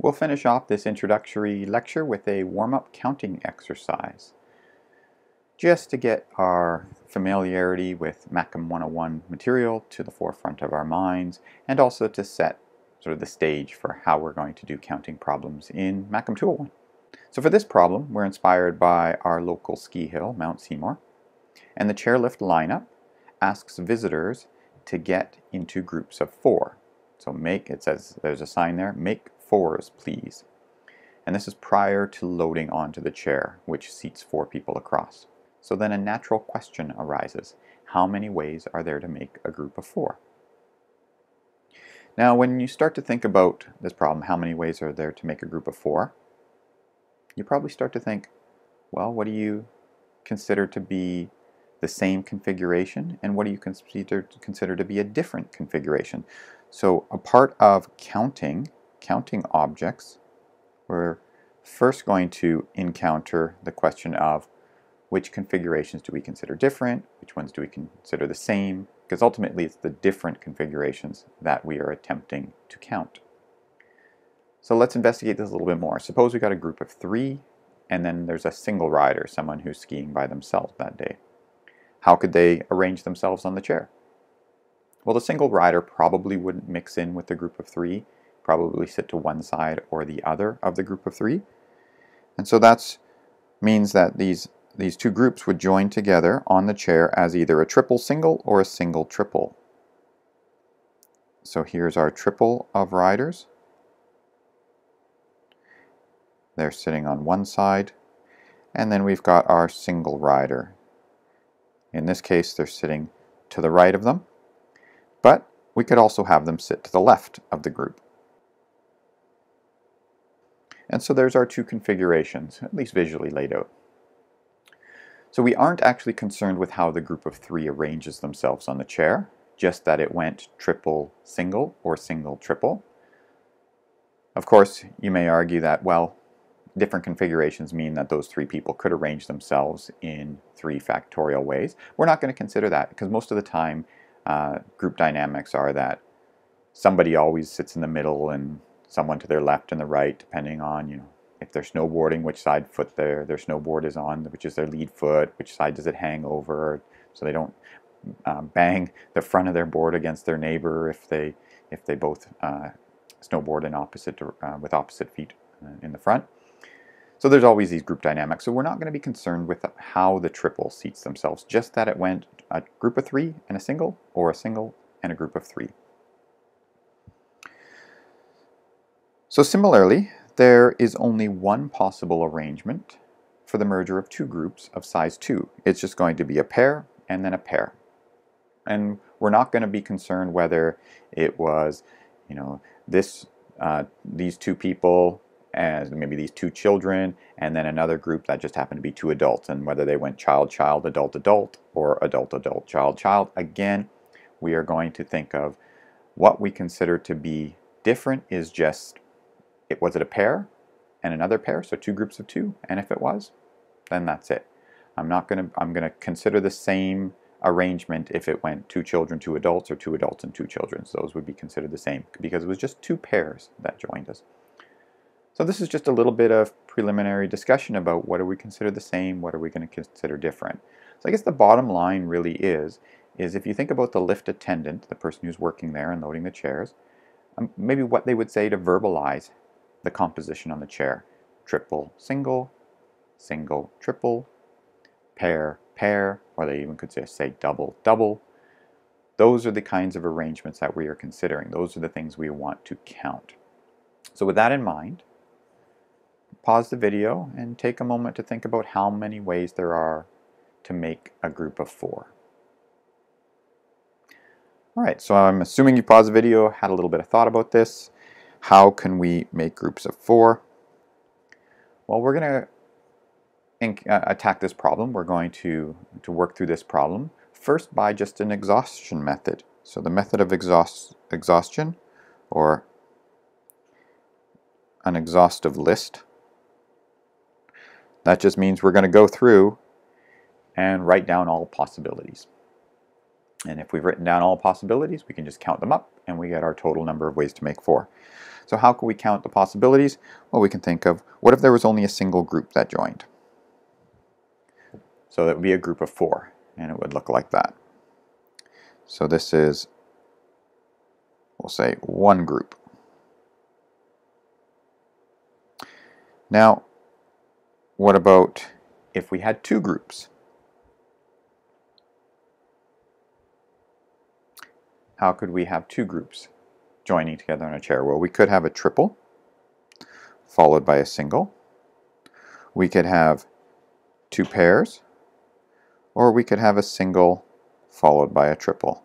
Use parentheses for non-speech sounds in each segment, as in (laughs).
We'll finish off this introductory lecture with a warm-up counting exercise. Just to get our familiarity with MACM 101 material to the forefront of our minds and also to set sort of the stage for how we're going to do counting problems in MACM 201. So for this problem, we're inspired by our local ski hill, Mount Seymour, and the chairlift lineup asks visitors to get into groups of four. So make, it says, there's a sign there, make fours, please. And this is prior to loading onto the chair, which seats four people across. So then a natural question arises. How many ways are there to make a group of four? Now, when you start to think about this problem, how many ways are there to make a group of four, you probably start to think, well, what do you consider to be the same configuration and what do you consider, consider to be a different configuration? So a part of counting counting objects, we're first going to encounter the question of which configurations do we consider different, which ones do we consider the same, because ultimately it's the different configurations that we are attempting to count. So let's investigate this a little bit more. Suppose we got a group of three, and then there's a single rider, someone who's skiing by themselves that day. How could they arrange themselves on the chair? Well, the single rider probably wouldn't mix in with the group of three probably sit to one side or the other of the group of three. And so that means that these, these two groups would join together on the chair as either a triple single or a single triple. So here's our triple of riders. They're sitting on one side. And then we've got our single rider. In this case, they're sitting to the right of them. But we could also have them sit to the left of the group. And so there's our two configurations, at least visually laid out. So we aren't actually concerned with how the group of three arranges themselves on the chair, just that it went triple single or single triple. Of course, you may argue that, well, different configurations mean that those three people could arrange themselves in three factorial ways. We're not going to consider that because most of the time uh, group dynamics are that somebody always sits in the middle and someone to their left and the right, depending on, you know, if they're snowboarding, which side foot their, their snowboard is on, which is their lead foot, which side does it hang over, so they don't um, bang the front of their board against their neighbor if they if they both uh, snowboard in opposite uh, with opposite feet uh, in the front. So there's always these group dynamics. So we're not going to be concerned with how the triple seats themselves, just that it went a group of three and a single, or a single and a group of three. So similarly, there is only one possible arrangement for the merger of two groups of size 2. It's just going to be a pair and then a pair. And we're not going to be concerned whether it was, you know, this uh, these two people as maybe these two children and then another group that just happened to be two adults and whether they went child child adult adult or adult adult child child again we are going to think of what we consider to be different is just it was it a pair and another pair, so two groups of two, and if it was, then that's it. I'm not going to, I'm going to consider the same arrangement if it went two children, two adults, or two adults and two children. So those would be considered the same because it was just two pairs that joined us. So this is just a little bit of preliminary discussion about what do we consider the same, what are we going to consider different. So I guess the bottom line really is, is if you think about the lift attendant, the person who's working there and loading the chairs, um, maybe what they would say to verbalize the composition on the chair. Triple, single, single, triple, pair, pair, or they even could say, say double, double. Those are the kinds of arrangements that we are considering. Those are the things we want to count. So with that in mind, pause the video and take a moment to think about how many ways there are to make a group of four. Alright, so I'm assuming you paused the video, had a little bit of thought about this. How can we make groups of four? Well, we're going to uh, attack this problem. We're going to, to work through this problem first by just an exhaustion method. So the method of exhaust, exhaustion, or an exhaustive list, that just means we're going to go through and write down all possibilities. And if we've written down all possibilities, we can just count them up and we get our total number of ways to make 4. So how can we count the possibilities? Well, we can think of, what if there was only a single group that joined? So that would be a group of 4, and it would look like that. So this is, we'll say, one group. Now, what about if we had two groups? How could we have two groups joining together in a chair? Well, we could have a triple followed by a single. We could have two pairs, or we could have a single followed by a triple.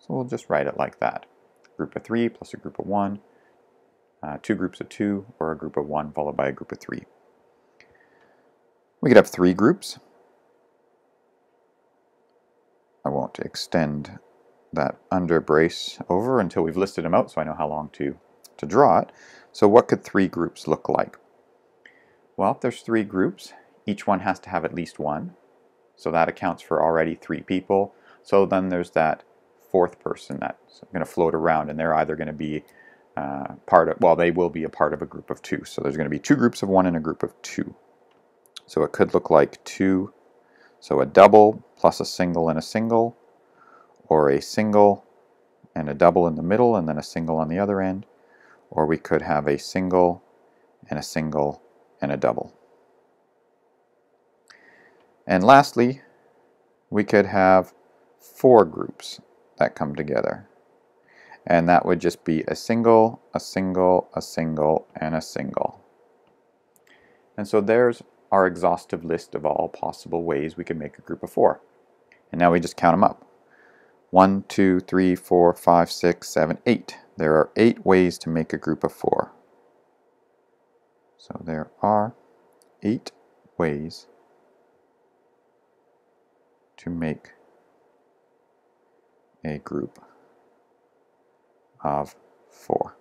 So we'll just write it like that. Group of three plus a group of one, uh, two groups of two, or a group of one followed by a group of three. We could have three groups. I won't extend that under brace over until we've listed them out so I know how long to, to draw it. So what could three groups look like? Well, if there's three groups, each one has to have at least one. So that accounts for already three people. So then there's that fourth person that's going to float around and they're either going to be uh, part of, well, they will be a part of a group of two. So there's going to be two groups of one and a group of two. So it could look like two, so a double plus a single and a single, or a single and a double in the middle and then a single on the other end, or we could have a single and a single and a double. And lastly, we could have four groups that come together. And that would just be a single, a single, a single, and a single. And so there's our exhaustive list of all possible ways we can make a group of four. And now we just count them up. One, two, three, four, five, six, seven, eight. There are eight ways to make a group of four. So there are eight ways to make a group of four.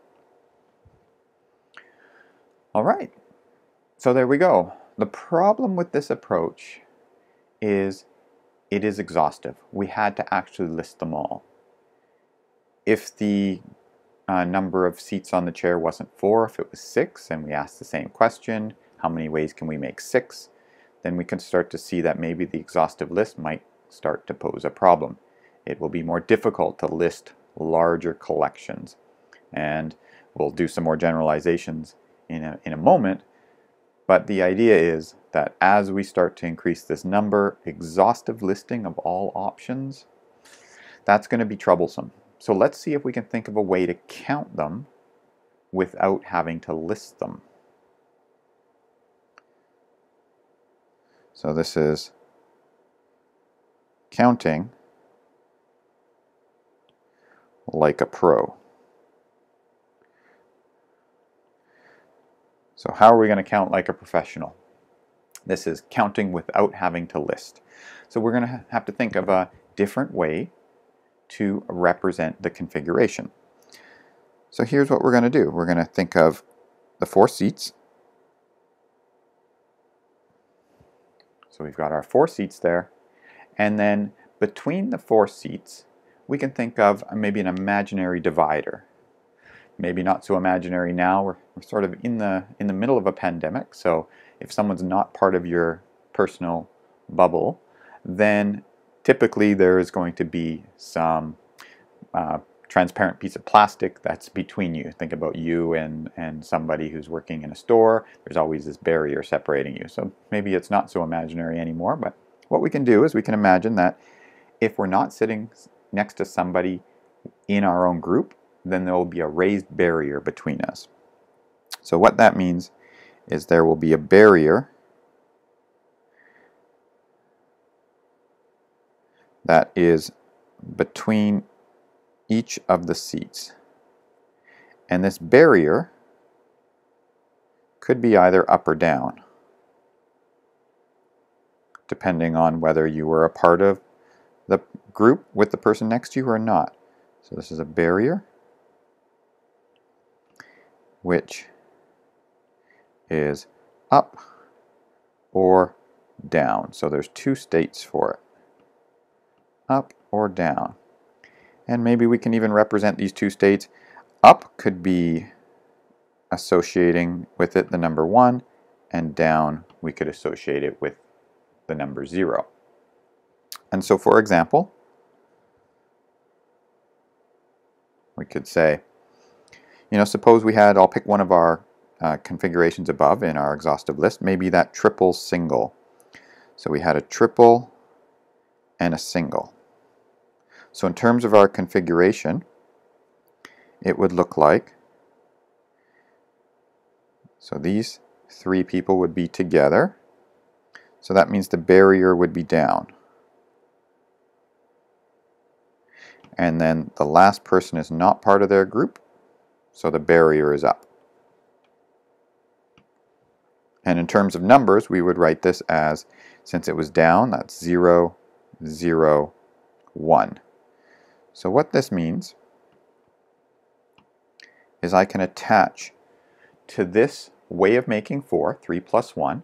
All right, so there we go. The problem with this approach is it is exhaustive. We had to actually list them all. If the uh, number of seats on the chair wasn't four, if it was six, and we asked the same question, how many ways can we make six, then we can start to see that maybe the exhaustive list might start to pose a problem. It will be more difficult to list larger collections. And we'll do some more generalizations in a, in a moment, but the idea is that as we start to increase this number, exhaustive listing of all options, that's going to be troublesome. So let's see if we can think of a way to count them without having to list them. So this is counting like a pro. So how are we going to count like a professional? This is counting without having to list. So we're going to have to think of a different way to represent the configuration. So here's what we're going to do. We're going to think of the four seats. So we've got our four seats there. And then between the four seats, we can think of maybe an imaginary divider maybe not so imaginary now. We're, we're sort of in the in the middle of a pandemic, so if someone's not part of your personal bubble, then typically there is going to be some uh, transparent piece of plastic that's between you. Think about you and, and somebody who's working in a store. There's always this barrier separating you. So maybe it's not so imaginary anymore, but what we can do is we can imagine that if we're not sitting next to somebody in our own group, then there will be a raised barrier between us. So what that means is there will be a barrier that is between each of the seats. And this barrier could be either up or down, depending on whether you were a part of the group with the person next to you or not. So this is a barrier which is up or down. So there's two states for it, up or down. And maybe we can even represent these two states. Up could be associating with it the number 1, and down we could associate it with the number 0. And so for example, we could say, you know, suppose we had, I'll pick one of our uh, configurations above in our exhaustive list, maybe that triple single. So we had a triple and a single. So in terms of our configuration, it would look like, so these three people would be together. So that means the barrier would be down. And then the last person is not part of their group, so the barrier is up. And in terms of numbers, we would write this as, since it was down, that's 0, 0, 1. So what this means is I can attach to this way of making 4, 3 plus 1,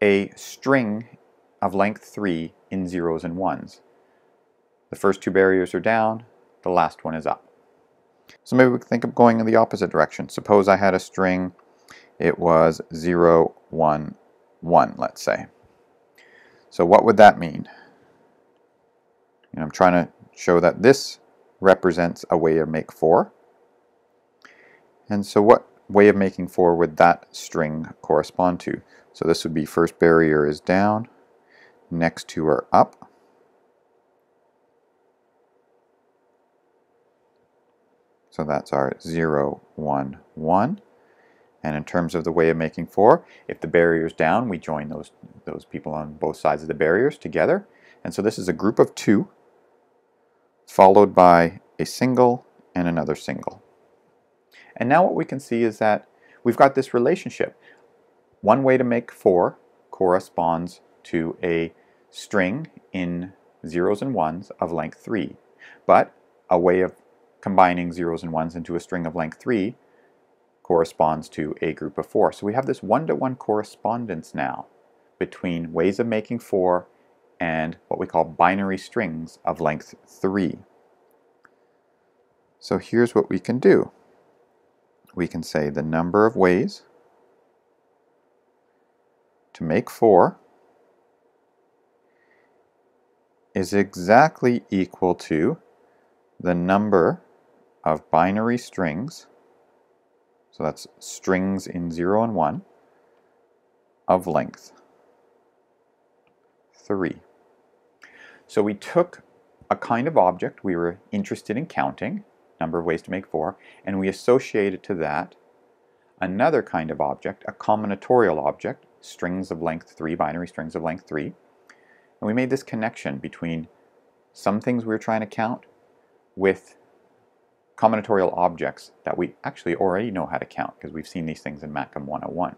a string of length 3 in zeros and ones. The first two barriers are down, the last one is up. So maybe we think of going in the opposite direction. Suppose I had a string, it was 0, 1, 1, let's say. So what would that mean? Know, I'm trying to show that this represents a way to make 4. And so what way of making 4 would that string correspond to? So this would be first barrier is down, next two are up. So that's our 0, 1, 1. And in terms of the way of making 4, if the barrier is down, we join those, those people on both sides of the barriers together. And so this is a group of two followed by a single and another single. And now what we can see is that we've got this relationship. One way to make 4 corresponds to a string in zeros and ones of length 3. But a way of combining zeros and ones into a string of length 3 corresponds to a group of 4. So we have this one-to-one -one correspondence now between ways of making 4 and what we call binary strings of length 3. So here's what we can do. We can say the number of ways to make 4 is exactly equal to the number of binary strings, so that's strings in 0 and 1, of length 3. So we took a kind of object we were interested in counting, number of ways to make 4, and we associated to that another kind of object, a combinatorial object, strings of length 3, binary strings of length 3, and we made this connection between some things we were trying to count with combinatorial objects that we actually already know how to count because we've seen these things in MACM 101.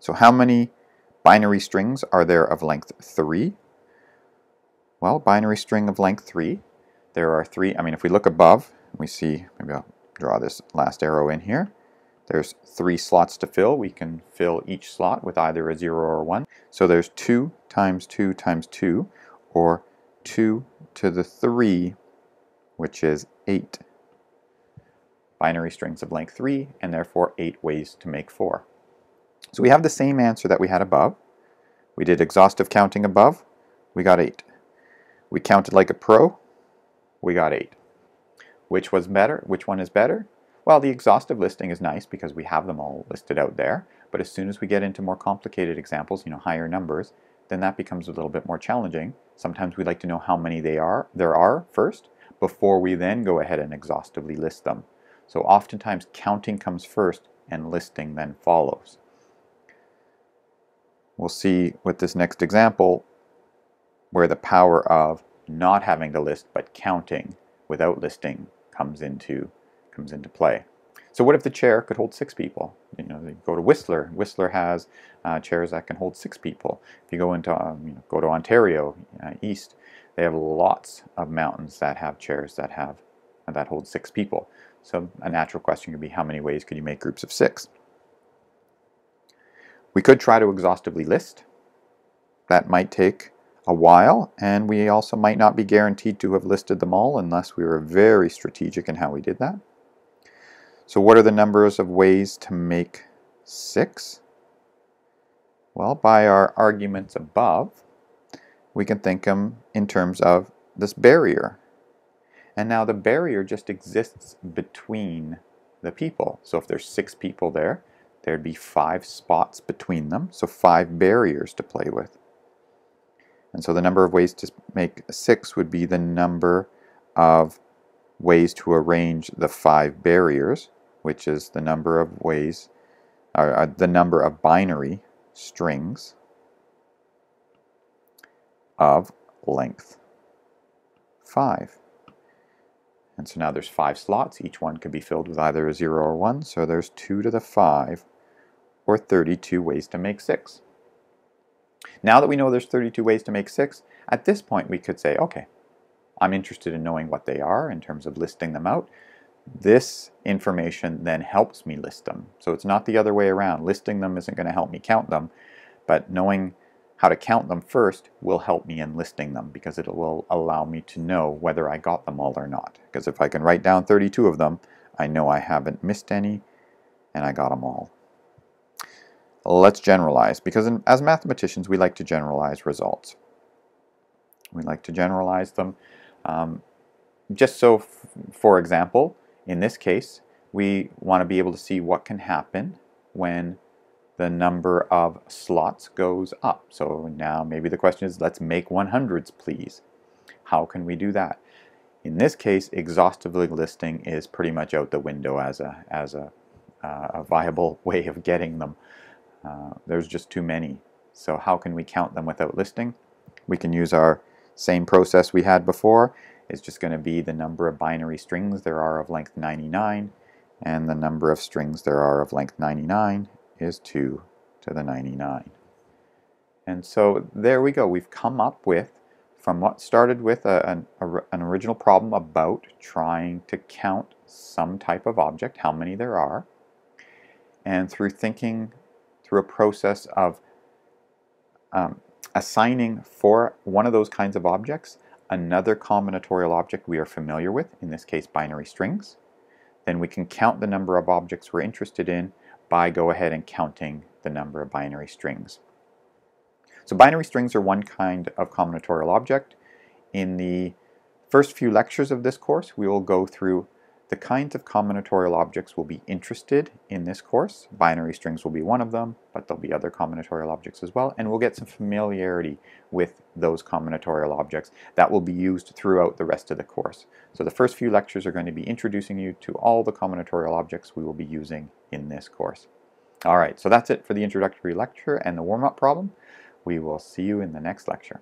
So how many binary strings are there of length 3? Well, binary string of length 3, there are three, I mean if we look above, we see, maybe I'll draw this last arrow in here, there's three slots to fill. We can fill each slot with either a 0 or a 1. So there's 2 times 2 times 2, or 2 to the 3 which is 8 binary strings of length 3, and therefore 8 ways to make 4. So we have the same answer that we had above. We did exhaustive counting above, we got 8. We counted like a pro, we got 8. Which was better? Which one is better? Well, the exhaustive listing is nice because we have them all listed out there, but as soon as we get into more complicated examples, you know, higher numbers, then that becomes a little bit more challenging. Sometimes we like to know how many they are, there are first, before we then go ahead and exhaustively list them. So oftentimes counting comes first and listing then follows. We'll see with this next example where the power of not having to list but counting without listing comes into comes into play. So what if the chair could hold six people? You know, you go to Whistler. Whistler has uh, chairs that can hold six people. If you go into um, you know, go to Ontario uh, East, they have lots of mountains that have chairs that have that hold six people. So a natural question could be how many ways could you make groups of six? We could try to exhaustively list. That might take a while, and we also might not be guaranteed to have listed them all unless we were very strategic in how we did that. So what are the numbers of ways to make 6? Well, by our arguments above, we can think them in terms of this barrier. And now the barrier just exists between the people. So if there's six people there, there'd be five spots between them, so five barriers to play with. And so the number of ways to make six would be the number of ways to arrange the five barriers, which is the number of ways, or uh, the number of binary strings of length 5. And so now there's five slots. Each one could be filled with either a 0 or 1. So there's 2 to the 5 or 32 ways to make 6. Now that we know there's 32 ways to make 6, at this point we could say, okay, I'm interested in knowing what they are in terms of listing them out. This information then helps me list them. So it's not the other way around. Listing them isn't going to help me count them, but knowing how to count them first will help me in listing them because it will allow me to know whether I got them all or not. Because if I can write down 32 of them, I know I haven't missed any and I got them all. Let's generalize because in, as mathematicians we like to generalize results. We like to generalize them um, just so, for example, in this case, we want to be able to see what can happen when the number of slots goes up. So now maybe the question is, let's make 100s, please. How can we do that? In this case, exhaustively listing is pretty much out the window as a, as a, uh, a viable (laughs) way of getting them. Uh, there's just too many. So how can we count them without listing? We can use our same process we had before It's just going to be the number of binary strings there are of length 99 and the number of strings there are of length 99 is 2 to the 99. And so there we go. We've come up with, from what started with a, an, a, an original problem about trying to count some type of object, how many there are, and through thinking through a process of um, assigning for one of those kinds of objects another combinatorial object we are familiar with, in this case binary strings. Then we can count the number of objects we're interested in by go ahead and counting the number of binary strings. So binary strings are one kind of combinatorial object. In the first few lectures of this course, we will go through the kinds of combinatorial objects we'll be interested in this course. Binary strings will be one of them, but there'll be other combinatorial objects as well, and we'll get some familiarity with those combinatorial objects that will be used throughout the rest of the course. So the first few lectures are going to be introducing you to all the combinatorial objects we will be using in this course. All right, so that's it for the introductory lecture and the warm-up problem. We will see you in the next lecture.